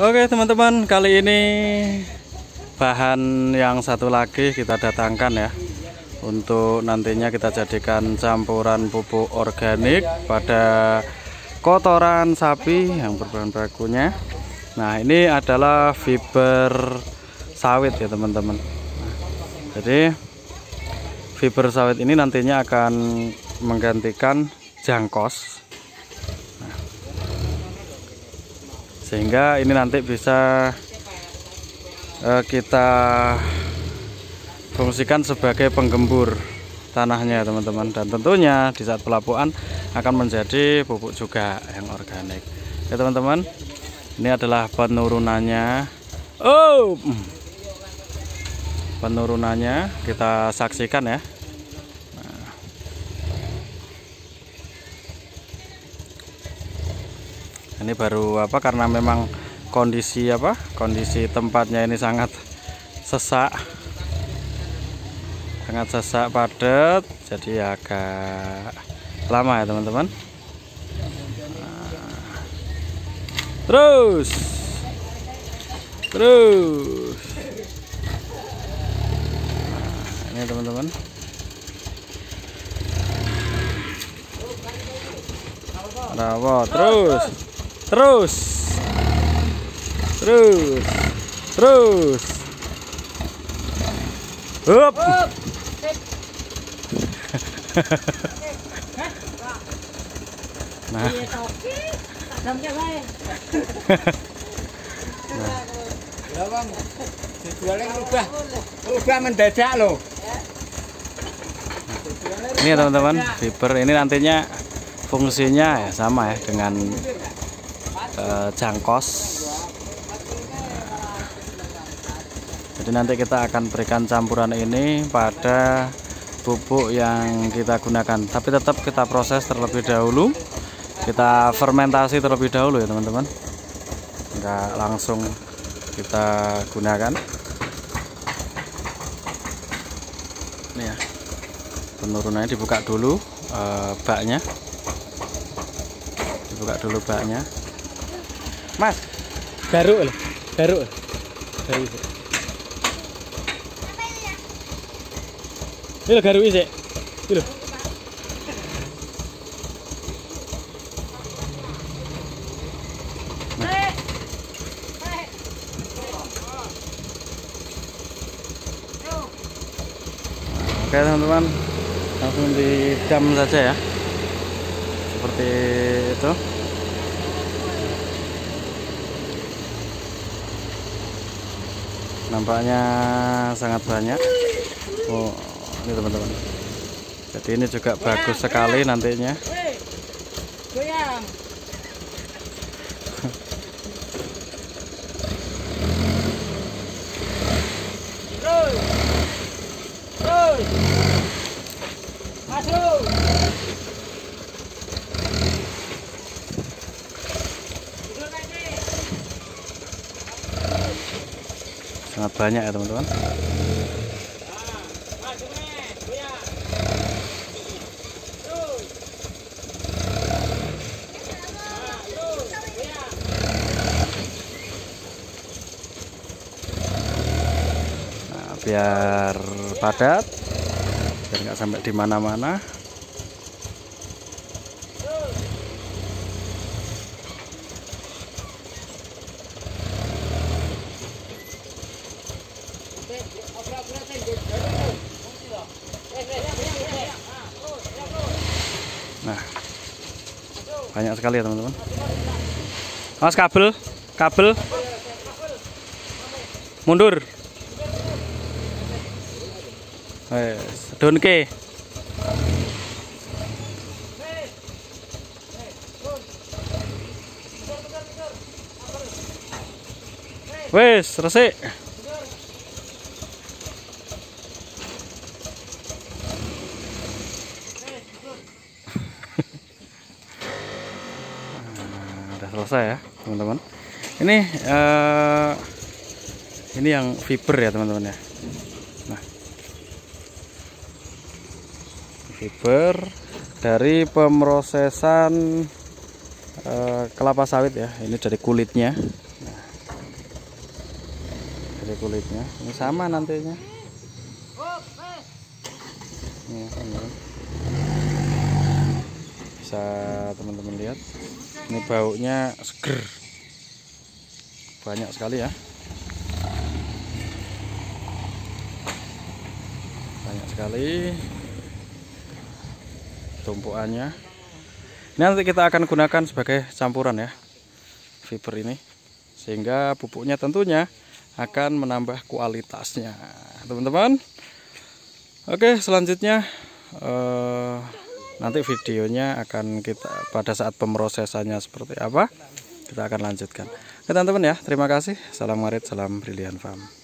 Oke teman-teman, kali ini bahan yang satu lagi kita datangkan ya untuk nantinya kita jadikan campuran pupuk organik pada kotoran sapi yang berbahan bakunya. Nah, ini adalah fiber sawit ya teman-teman. Jadi fiber sawit ini nantinya akan menggantikan jangkos sehingga ini nanti bisa uh, kita fungsikan sebagai penggembur tanahnya teman-teman. Dan tentunya di saat pelapukan akan menjadi pupuk juga yang organik. Ya teman-teman ini adalah penurunannya. Oh! Penurunannya kita saksikan ya ini baru apa karena memang kondisi apa kondisi tempatnya ini sangat sesak. Sangat sesak padat jadi agak lama ya teman-teman. Terus. Terus. Nah, ini teman-teman. Rawa terus terus terus terus Hup. nah. Ya bang, dijualnya rubah, rubah mendadak loh. Ini ya teman-teman, fiber ini nantinya fungsinya ya sama ya dengan uh, jangkos. Jadi nanti kita akan berikan campuran ini pada bubuk yang kita gunakan. Tapi tetap kita proses terlebih dahulu. Kita fermentasi terlebih dahulu ya teman-teman. Enggak langsung kita gunakan. Ini ya. Penurunannya dibuka dulu uh, baknya. Dibuka dulu baknya Mas, garuk loh, garuk. Garuk. Ini lo garuk sih. Ini lo. Oke teman-teman, langsung didam saja ya, seperti itu. Nampaknya sangat banyak. Oh ini teman-teman. Jadi ini juga bagus sekali nantinya sangat banyak ya teman-teman. Nah, biar padat biar nggak sampai di mana-mana banyak sekali ya teman-teman. Mas kabel, kabel, mundur. Wes, donke. Wes, resik. Selesai ya teman-teman. Ini uh, ini yang fiber ya teman-teman ya. Nah. Fiber dari pemrosesan uh, kelapa sawit ya. Ini dari kulitnya. Nah, sebagai kulitnya. Ini sama nantinya bisa teman-teman lihat ini baunya seger. Banyak sekali ya. Banyak sekali tumpuannya. Ini nanti kita akan gunakan sebagai campuran ya fiber ini. Sehingga pupuknya tentunya akan menambah kualitasnya. Teman-teman oke selanjutnya eh, nanti videonya akan kita pada saat pemrosesannya seperti apa kita akan lanjutkan. Oke teman-teman ya terima kasih. Salam marit salam brilian farm